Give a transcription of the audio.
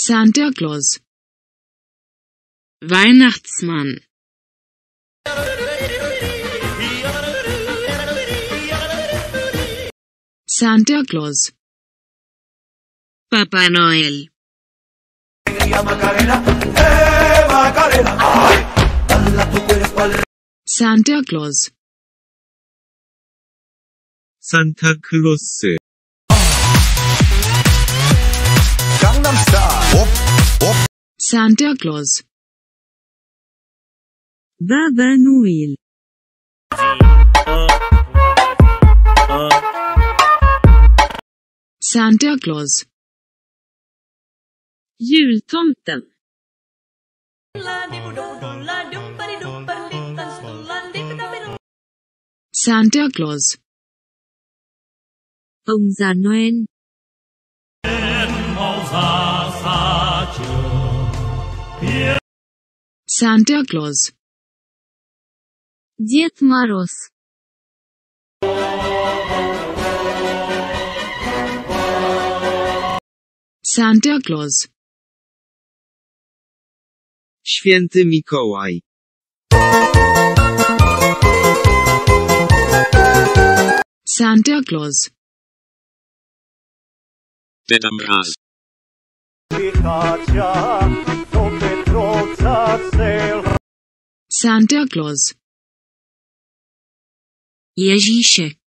Santa Claus. Weihnachtsmann. Santa Claus. Papá Noel. Santa Claus. 산타 Santa Claus. Baba Noel. Santa Claus. Jultomten. Santa Claus. Ông già Noel. Santa Claus. Дед Мороз. Santa Claus. święty Mikołaj Santa Claus. Deda Mraz. Santa Claus. Ježíšek.